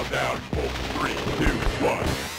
Countdown. Three, two, one.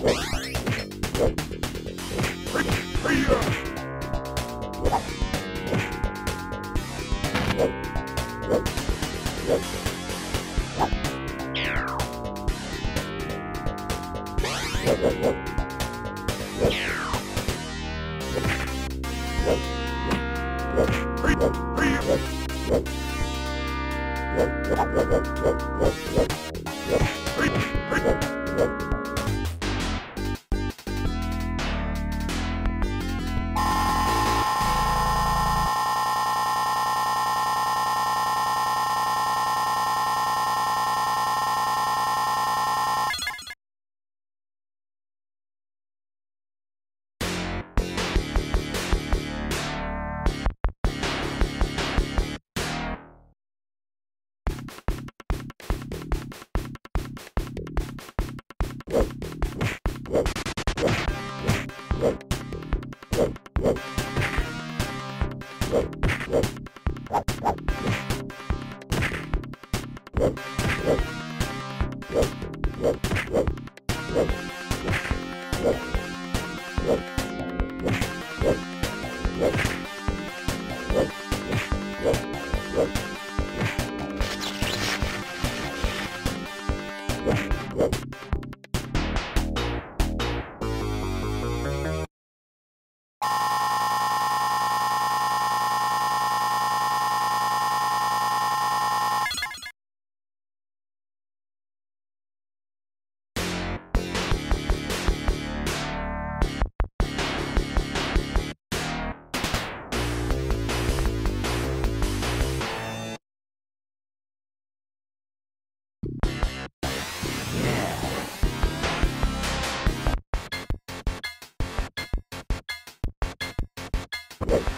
Hey! Whoa.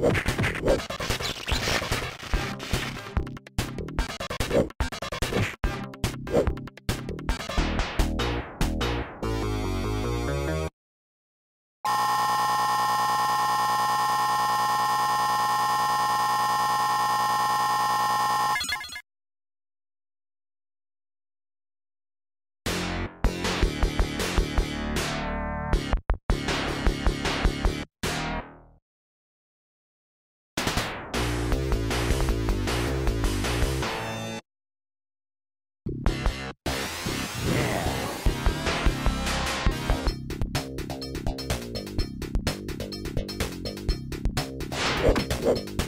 What? Thank you.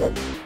Hey!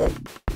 Yep.